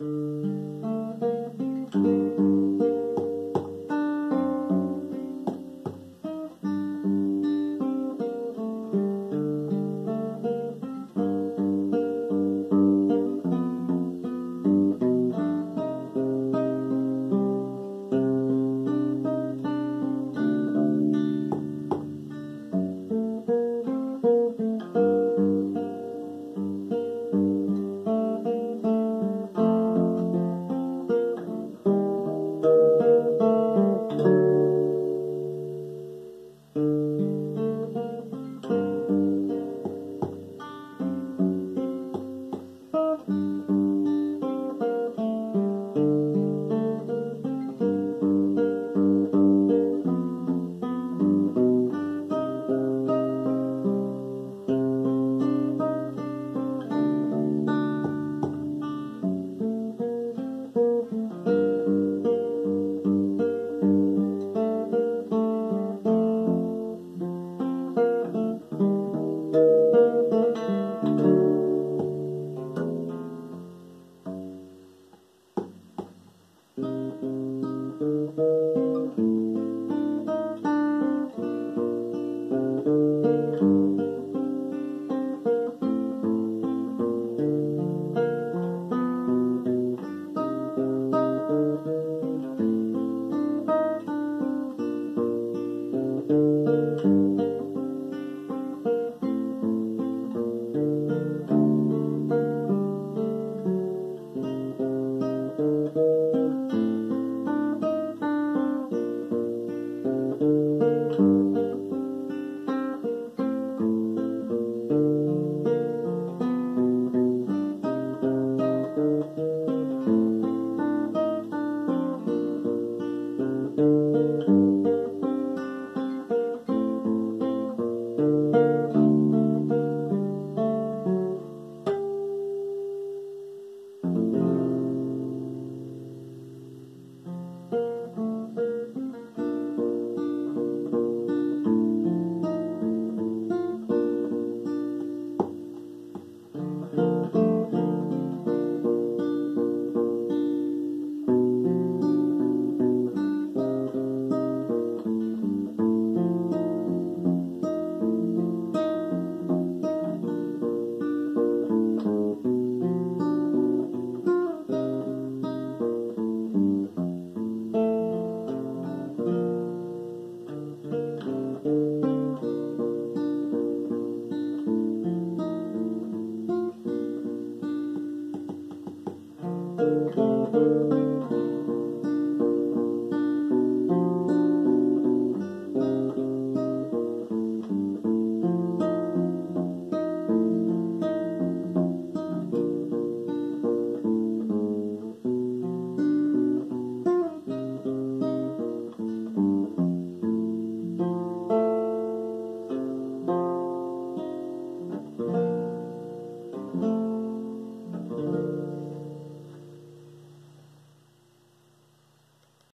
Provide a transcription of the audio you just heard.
Música